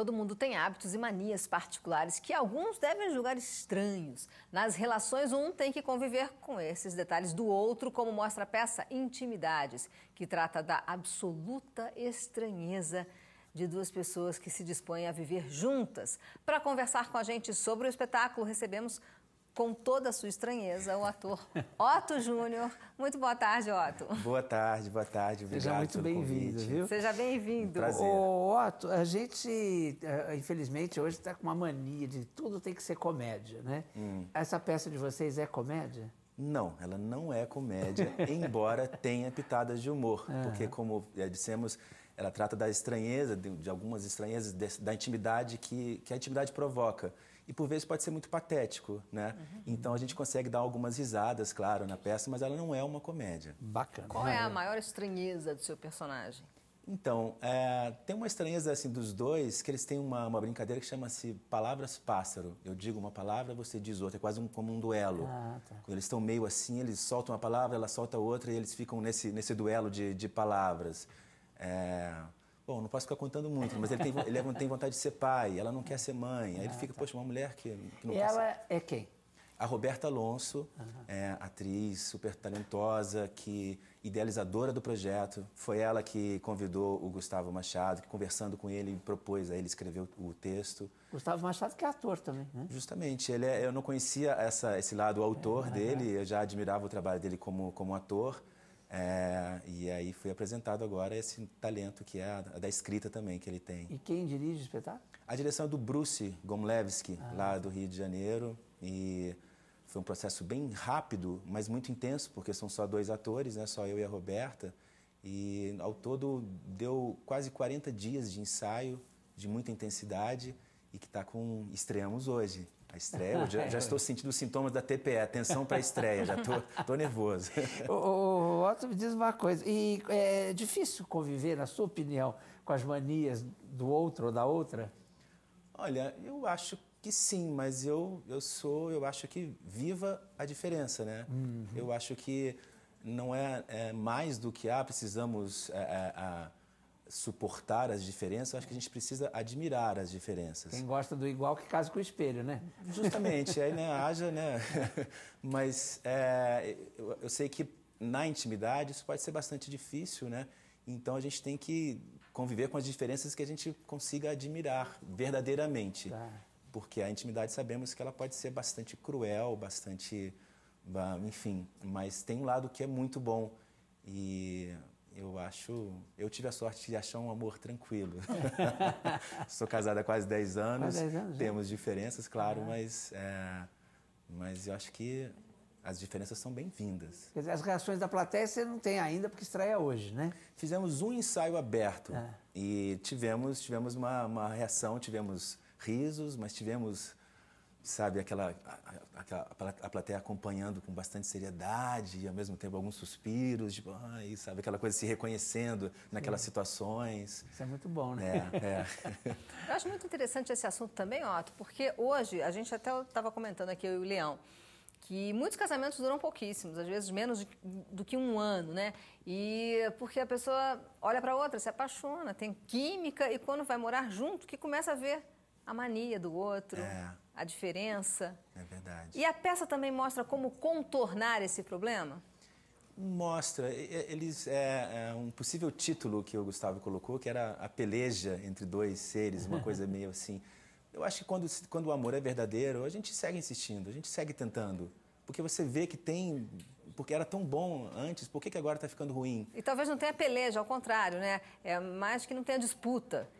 Todo mundo tem hábitos e manias particulares que alguns devem julgar estranhos. Nas relações, um tem que conviver com esses detalhes do outro, como mostra a peça Intimidades, que trata da absoluta estranheza de duas pessoas que se dispõem a viver juntas. Para conversar com a gente sobre o espetáculo, recebemos com toda a sua estranheza, o ator Otto Júnior. Muito boa tarde, Otto. Boa tarde, boa tarde. Obrigado Seja muito bem-vindo, viu? Seja bem-vindo. Um prazer. Ô, Otto, a gente, eh, infelizmente, hoje está com uma mania de tudo tem que ser comédia, né? Hum. Essa peça de vocês é comédia? Não, ela não é comédia, embora tenha pitadas de humor. Porque, como já dissemos, ela trata da estranheza, de, de algumas estranhezas, de- da intimidade que, que a intimidade provoca. E, por vezes, pode ser muito patético, né? Então, a gente consegue dar algumas risadas, claro, na peça, mas ela não é uma comédia. Bacana. Qual é a maior estranheza do seu personagem? Então, é, tem uma estranheza assim dos dois, que eles têm uma, uma brincadeira que chama-se palavras pássaro. Eu digo uma palavra, você diz outra, é quase um, como um duelo. Ah, tá. Quando eles estão meio assim, eles soltam uma palavra, ela solta outra e eles ficam nesse, nesse duelo de, de palavras. É, bom, não posso ficar contando muito, mas ele tem, ele tem vontade de ser pai, ela não quer ser mãe. Aí ele fica, poxa, uma mulher que, que não E ela é quem? a Roberta Alonso, é, atriz super talentosa, que idealizadora do projeto, foi ela que convidou o Gustavo Machado, que conversando com ele propôs a ele escrever o, o texto. Gustavo Machado, que é ator também, né? Justamente, ele é- eu não conhecia essa, esse lado autor dele, eu já admirava o trabalho dele como, como ator. É, e aí foi apresentado agora esse talento que é a, a da escrita também que ele tem. E quem dirige o espetáculo? A direção é do Bruce Gomlewski, lá do Rio de Janeiro. E foi um processo bem rápido, mas muito intenso, porque são só dois atores, né? só eu e a Roberta. E ao todo deu quase 40 dias de ensaio, de muita intensidade, e que está com. Estreamos hoje. A estreia, já, já estou sentindo os sintomas da TPE, atenção para a estreia, já estou nervoso. Ô, ô, ô, Otto, me diz uma coisa. E é difícil conviver, na sua opinião, com as manias do outro ou da outra? Olha, eu acho que sim, mas eu, eu sou, eu acho que viva a diferença, né? Eu acho que não é, é mais do que ah, precisamos é, é, suportar as diferenças, eu acho que a gente precisa admirar as diferenças. Quem gosta do igual que casa com o espelho, né? Justamente, aí né, haja, né? Mas é, eu, eu sei que na intimidade isso pode ser bastante difícil, né? Então a gente tem que conviver com as diferenças que a gente consiga admirar verdadeiramente. Tá. Porque a intimidade sabemos que ela pode ser bastante cruel, bastante. Enfim, mas tem um lado que é muito bom. E eu acho. Eu tive a sorte de achar um amor tranquilo. Sou casada há quase 10 anos. Quase 10 anos, já. Temos diferenças, claro, mas, é, mas eu acho que as diferenças são bem-vindas. Quer dizer, as reações da plateia você não tem ainda, porque estreia hoje, né? Fizemos um ensaio aberto É. e tivemos, tivemos uma, uma reação, tivemos risos, mas tivemos, sabe, aquela, aquela- a pla- a plateia acompanhando com bastante seriedade e ao mesmo tempo alguns suspiros, tipo, ai, sabe, aquela coisa se reconhecendo naquelas situações. Isso é muito bom, né? É, é. Eu acho muito interessante esse assunto também, Otto, porque hoje, a gente até estava comentando aqui, eu e o Leão, que muitos casamentos duram pouquíssimos, às vezes menos de- do que um ano, né? E porque a pessoa olha para outra, se apaixona, tem química e quando vai morar junto, que começa a ver a mania do outro, É. a diferença. É verdade. E a peça também mostra como contornar esse problema? Mostra. Eles, é, é um possível título que o Gustavo colocou, que era a peleja entre dois seres, uma coisa meio assim. Eu acho que quando, quando o amor é verdadeiro, a gente segue insistindo, a gente segue tentando. Porque você vê que tem. Porque era tão bom antes, por que, que agora está ficando ruim? E talvez não tenha peleja, ao contrário, né? É mais que não tenha disputa.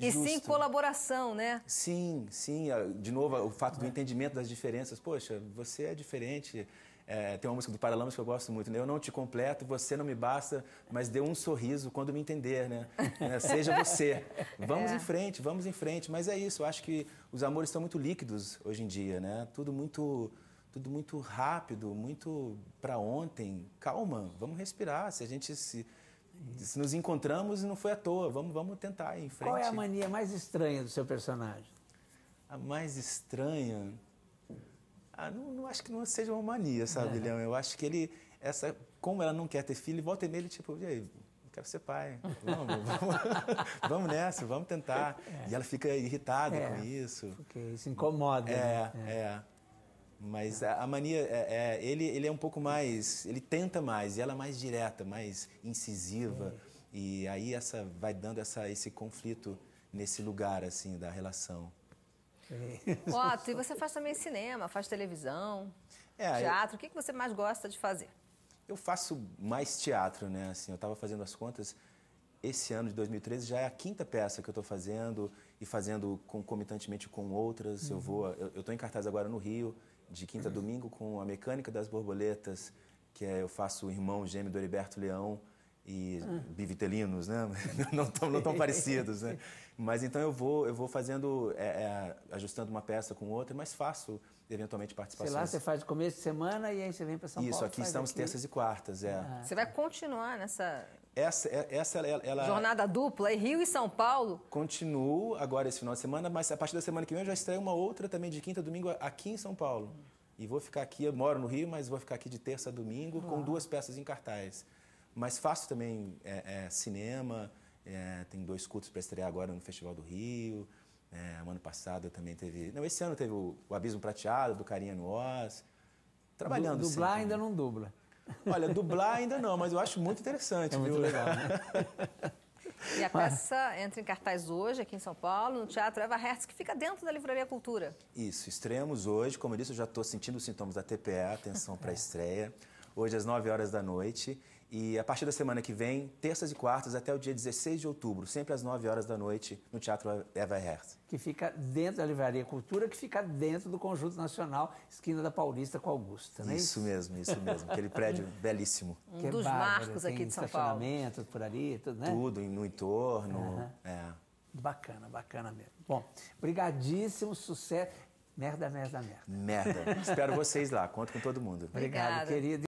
E sim Justo. colaboração, né? Sim, sim. ah, De novo, o fato do entendimento das diferenças. Poxa, você é diferente. É, tem uma música do Paralamas que eu gosto muito, né? Eu não te completo, você não me basta, mas dê um sorriso quando me entender, né? É, Seja você. Vamos É. em frente, vamos em frente. Mas é isso, eu acho que os amores estão muito líquidos hoje em dia, né? Tudo muito, tudo muito rápido, muito para ontem. Calma, vamos respirar. Se a gente se, se nos encontramos, não foi à toa. Vamos, vamos tentar ir em frente. Qual é a mania mais estranha do seu personagem? A mais estranha. Ah, não, não acho que não seja uma mania, sabe, Leão? Eu acho que ele, essa, como ela não quer ter filho, volta e meia ele tipo, e aí, quero ser pai. Vamos, vamos, vamos nessa, vamos tentar. É. E ela fica irritada é, com isso. Porque isso incomoda. É, né? é. Mas a, a mania, é, é, ele, ele é um pouco mais, ele tenta mais, e ela é mais direta, mais incisiva. É. E aí essa vai dando essa, esse conflito nesse lugar, assim, da relação. Otto, e você faz também cinema, faz televisão, é, teatro. Eu... O que você mais gosta de fazer? Eu faço mais teatro, né? Assim, eu estava fazendo as contas. Esse ano de 2013 já é a quinta peça que eu estou fazendo e fazendo concomitantemente com outras. Uhum. Eu vou, eu estou em cartaz agora no Rio, de quinta a domingo, com a Mecânica das Borboletas, que é, eu faço o irmão gêmeo do Heriberto Leão e uhum. bivitelinos, né? não tão, não tão parecidos, né? Mas então eu vou, eu vou fazendo, é, é, ajustando uma peça com outra, mas faço eventualmente participações. Sei lá, você faz começo de semana e aí você vem para São Isso, Paulo. Isso, aqui estamos aqui. terças e quartas, é. Ah. Você vai continuar nessa essa, é, essa ela, ela, jornada dupla, Rio e São Paulo? Continuo agora esse final de semana, mas a partir da semana que vem eu já estreio uma outra também de quinta a domingo aqui em São Paulo. E vou ficar aqui, eu moro no Rio, mas vou ficar aqui de terça a domingo Uau. com duas peças em cartaz. Mas faço também é, é, cinema, é, tem dois cultos para estrear agora no Festival do Rio. É, ano passado também teve. Não, esse ano teve o, o Abismo Prateado, do Carinha no Oz. Trabalhando du, Dublar sempre, ainda né? não dubla. Olha, dublar ainda não, mas eu acho muito interessante. É muito viu? legal, né? E a peça entra em cartaz hoje, aqui em São Paulo, no Teatro Eva Hertz, que fica dentro da Livraria Cultura. Isso, estreamos hoje. Como eu disse, eu já estou sentindo os sintomas da TPA, atenção para a estreia. Hoje às 9 horas da noite. E a partir da semana que vem, terças e quartas, até o dia 16 de outubro, sempre às 9 horas da noite, no Teatro Eva Hertz. Que fica dentro da Livraria Cultura, que fica dentro do Conjunto Nacional, esquina da Paulista com Augusta, não é isso? Mesmo, isso mesmo. Aquele prédio belíssimo. Um que dos é marcos aqui de São Paulo. por ali, tudo, né? Tudo, no entorno. Uhum. É. Bacana, bacana mesmo. Bom, brigadíssimo, sucesso. Merda, merda, merda. Merda. Espero vocês lá. Conto com todo mundo. Obrigado, querido.